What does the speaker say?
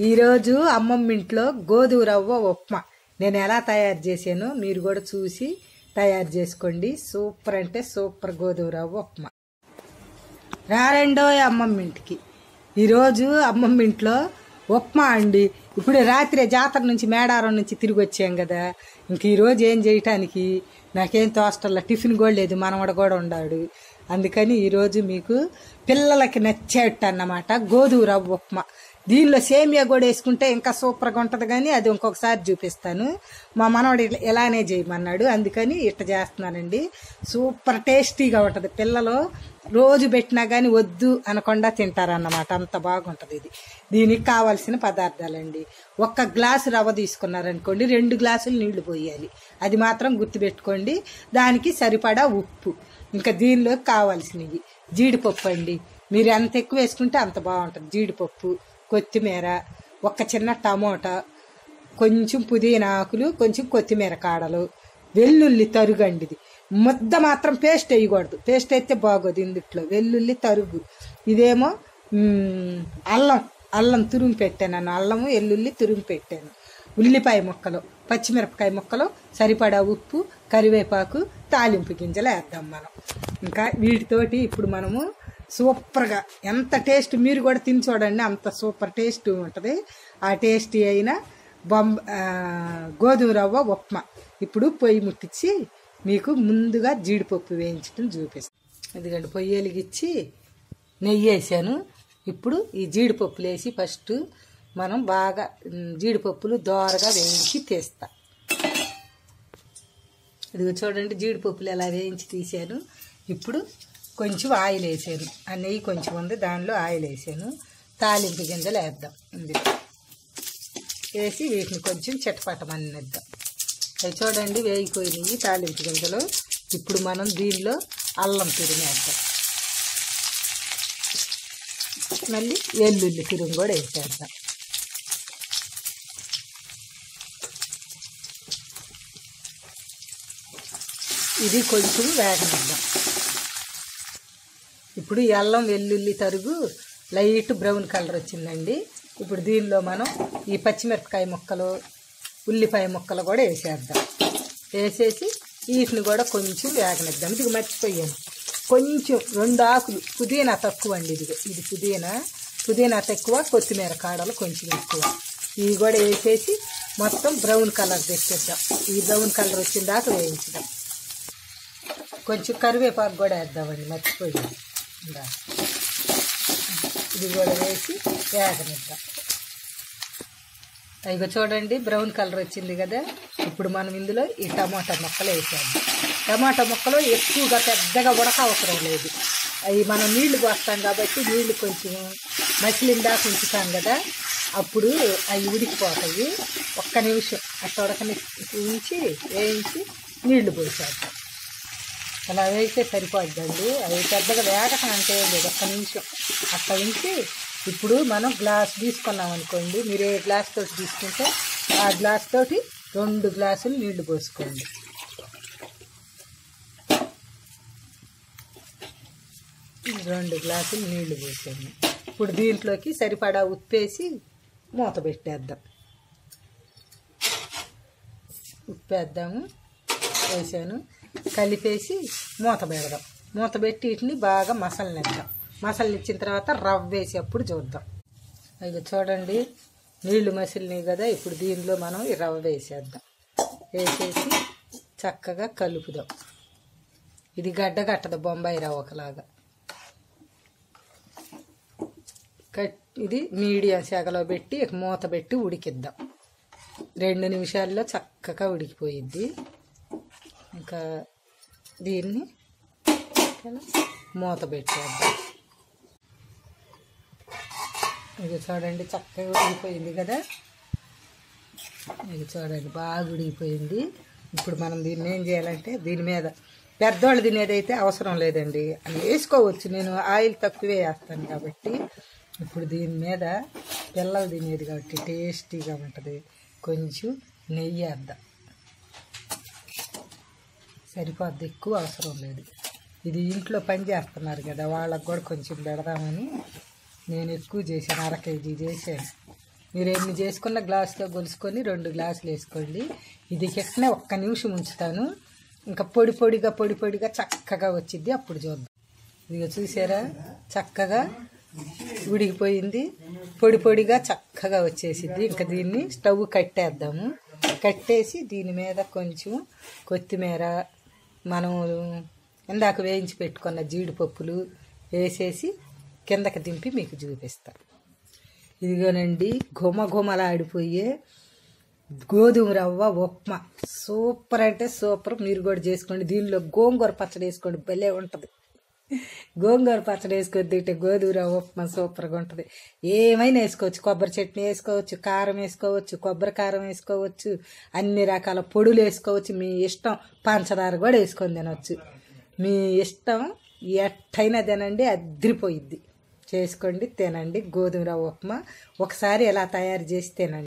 ఈరోజు అమ్మమ్మ ఇంట్లో గోధుమ రవ్వ ఉప్మా. నేను ఎలా తయారు చేశానో మీరు కూడా చూసి తయారు చేసుకోండి. సూపర్ అంటే సూపర్ గోధుమ రవ్వ ఉప్మా. రారెండో అమ్మమ్మ ఇంటికి. ఈరోజు అమ్మమ్మ ఇంట్లో ఉప్మా అండి. ఇప్పుడు రాత్రి జాతర నుంచి మేడారం నుంచి తిరిగి వచ్చాం కదా. ఇంక ఈరోజు ఏం చేయటానికి? నాకేం తోస్టల్లా టిఫిన్ కూడా లేదు మనవడ కూడా ఉండాడు. అందుకని ఈరోజు మీకు పిల్లలకి నచ్చేట అన్నమాట గోధుమ రవ్వ ఉప్మా. దీనిలో సేమియా కూడా వేసుకుంటే ఇంకా సూపర్గా ఉంటుంది కానీ అది ఇంకొకసారి చూపిస్తాను. మా మనవాడు ఇట్లా ఇలానే చేయమన్నాడు. అందుకని ఇట్లా చేస్తున్నానండి. సూపర్ టేస్టీగా ఉంటుంది. పిల్లలు రోజు పెట్టినా కానీ వద్దు అనకుండా తింటారన్నమాట. అంత బాగుంటుంది ఇది. దీనికి కావాల్సిన పదార్థాలండి. ఒక్క గ్లాసు రవ్వ తీసుకున్నారనుకోండి రెండు గ్లాసులు నీళ్ళు పోయాలి. అది మాత్రం గుర్తుపెట్టుకోండి. దానికి సరిపడా ఉప్పు. ఇంకా దీనిలోకి కావాల్సినవి. జీడిపప్పు అండి. మీరు ఎంత ఎక్కువ వేసుకుంటే అంత బాగుంటుంది. జీడిపప్పు. కొత్తిమీర ఒక చిన్న టమోటా కొంచెం పుదీనా ఆకులు కొంచెం కొత్తిమీర కాడలు వెల్లుల్లి తరుగండిది ముద్ద మాత్రం పేస్ట్ వేయకూడదు. పేస్ట్ అయితే బాగోదు ఇందుట్లో. వెల్లుల్లి తరుగు. ఇదేమో అల్లం. అల్లం తురుము పెట్టాను అన్న అల్లము వెల్లుల్లి తురుము పెట్టాను. ఉల్లిపాయ ముక్కలు పచ్చిమిరపకాయ ముక్కలు సరిపడా ఉప్పు కరివేపాకు తాలింపు గింజలు వేద్దాం మనం. ఇంకా వీటితోటి ఇప్పుడు మనము సూపర్గా. ఎంత టేస్ట్ మీరు కూడా తిని చూడండి. అంత సూపర్ టేస్ట్ ఉంటుంది. ఆ టేస్టీ అయిన బొంబ గోధుమ రవ్వ ఉప్మా. ఇప్పుడు పొయ్యి ముట్టించి మీకు ముందుగా జీడిపప్పు వేయించడం చూపిస్తాను ఎందుకంటే పొయ్యి వెలిగించి నెయ్యి వేసాను. ఇప్పుడు ఈ జీడిపప్పులు వేసి ఫస్ట్ మనం బాగా జీడిపప్పులు దోరగా వేయించి తీస్తా. ఇదిగో చూడండి జీడిపప్పులు ఎలా వేయించి తీసాను ఇప్పుడు కొంచెం ఆయిల్ వేసాను. ఆ నెయ్యి కొంచెం ఉంది దానిలో ఆయిల్ వేసాను. తాలింపు గింజలు వేద్దాం. ఇందులో వేసి వీటిని కొంచెం చిటపటమనిద్దాం అవి చూడండి వేగిపోయినాయి తాలింపు గింజలు. ఇప్పుడు మనం దీనిలో అల్లం తిరిగేద్దాం మళ్ళీ వెల్లుల్లి తిరుగు కూడా వేసేద్దాం. ఇది కొంచెం వేగనిద్దాం. ఇప్పుడు అల్లం వెల్లుల్లి తరుగు లైట్ బ్రౌన్ కలర్ వచ్చిందండి. ఇప్పుడు దీనిలో మనం ఈ పచ్చిమిరపకాయ ముక్కలు ఉల్లిపాయ ముక్కలు కూడా వేసేద్దాం. వేసేసి వీటిని కూడా కొంచెం వేగనిద్దాం. ఇది మర్చిపోయాను. కొంచెం రెండు ఆకులు పుదీనా తక్కువ అండి ఇది. ఇది పుదీనా. పుదీనా తక్కువ కొత్తిమీర కాడలు కొంచెం ఎక్కువ. ఇవి కూడా వేసేసి మొత్తం బ్రౌన్ కలర్ తెచ్చేద్దాం ఈ బ్రౌన్ కలర్ వచ్చిన దాకా వేయించుదాం. కొంచెం కరివేపాకు కూడా వేద్దామండి. మర్చిపోయాను. ఇది కూడా వేసి వేగనిద్దాం. ఇక చూడండి బ్రౌన్ కలర్ వచ్చింది కదా. ఇప్పుడు మనం ఇందులో ఈ టమాటా ముక్కలు వేసాము. టమాటా ముక్కలు ఎక్కువగా పెద్దగా ఉడక అవసరం లేదు. అవి మనం నీళ్ళు పోస్తాం కాబట్టి నీళ్ళు కొంచెం మసిలిందా ఉంచుతాం కదా. అప్పుడు అవి ఉడికిపోతాయి. ఒక్క నిమిషం అట్ట ఉడకని ఉంచి వేయించి నీళ్ళు పోసేస్తాం అలా వేస్తే సరిపోద్దండి. అవి పెద్దగా వేగటం అంటే ఏం లేదు. ఒక్క నిమిషం. అక్కడి నుంచి ఇప్పుడు మనం గ్లాస్ తీసుకున్నాం అనుకోండి. మీరు ఏ గ్లాస్ తోటి తీసుకుంటే ఆ గ్లాస్ తోటి రెండు గ్లాసులు నీళ్ళు పోసుకోండి. రెండు గ్లాసులు నీళ్ళు పోసాను ఇప్పుడు దీంట్లోకి సరిపడా ఉప్పేసి మూత పెట్టేద్దాం. ఉప్పేద్దాము. వేసాను. కలిపేసి మూత పెడదాం. మూత పెట్టి వీటిని బాగా మసలనిద్దాం. మసలిచ్చిన తర్వాత రవ్వ వేసి అప్పుడు చూద్దాం. ఇక చూడండి నీళ్ళు మసిలినాయి కదా ఇప్పుడు దీనిలో మనం ఈ రవ్వ వేసేద్దాం. వేసేసి చక్కగా కలుపుదాం. ఇది గడ్డ కట్టదు బొంబాయి రవ్వ ఒకలాగా. కట్ ఇది మీడియం శాఖలో పెట్టి ఇక మూత పెట్టి ఉడికిద్దాం. రెండు నిమిషాల్లో చక్కగా ఉడికిపోయిద్ది. ఇంకా దీన్ని మూత పెట్టేద్దాం. ఇది చూడండి చక్కగా ఉడిగిపోయింది కదా? ఇది చూడండి బాగా ఉడిగిపోయింది ఇప్పుడు మనం దీన్ని ఏం చేయాలంటే దీని మీద పెద్దవాళ్ళు తినేదైతే అవసరం లేదండి. అని వేసుకోవచ్చు నేను ఆయిల్ తక్కువే వేస్తాను కాబట్టి. ఇప్పుడు దీని మీద పిల్లలు తినేది కాబట్టి టేస్టీగా ఉంటుంది. కొంచెం నెయ్యి వేద్దాం. సరిపోద్ది ఎక్కువ అవసరం లేదు. ఇది ఇంట్లో పని చేస్తున్నారు కదా వాళ్ళకు కూడా కొంచెం పెడదామని నేను ఎక్కువ చేశాను అర కేజీ చేశాను. మీరు ఎన్ని చేసుకున్న గ్లాసులో గొలుసుకొని రెండు గ్లాసులు వేసుకోండి. ఇది ఎట్నే ఒక్క నిమిషం ఉంచుతాను. ఇంకా పొడి పొడిగా పొడి పొడిగా చక్కగా వచ్చింది అప్పుడు చూద్దాం. ఇదిగో చూసారా? చక్కగా ఉడికిపోయింది. పొడి పొడిగా చక్కగా వచ్చేసిద్ది. ఇంకా దీన్ని స్టవ్ కట్టేద్దాము. కట్టేసి దీని మీద కొంచెం కొత్తిమీర మనం ఇందాక వేయించి పెట్టుకున్న జీడిపప్పులు వేసేసి కిందకి దింపి మీకు చూపిస్తా. ఇదిగోనండి ఘుమ ఘుమలాడిపోయే గోధుమ రవ్వ ఉప్మా. సూపర్ అంటే సూపర్. మీరు కూడా చేసుకోండి. దీనిలో గోంగూర పచ్చడి వేసుకోండి. భలే ఉంటుంది. గోంగూర పచ్చడి వేసుకొని తింటే గోధుమ ఉప్మా సూపర్గా ఉంటుంది. ఏమైనా వేసుకోవచ్చు. కొబ్బరి చట్నీ వేసుకోవచ్చు కారం వేసుకోవచ్చు కొబ్బరి కారం వేసుకోవచ్చు అన్ని రకాల పొడులు వేసుకోవచ్చు. మీ ఇష్టం పంచదార కూడా వేసుకొని తినవచ్చు మీ ఇష్టం ఎట్టయినా తినండి అద్రిపోయిద్ది. చేసుకోండి తినండి. గోధుమ ఉప్మా ఒకసారి ఎలా తయారు చేసి తినండి.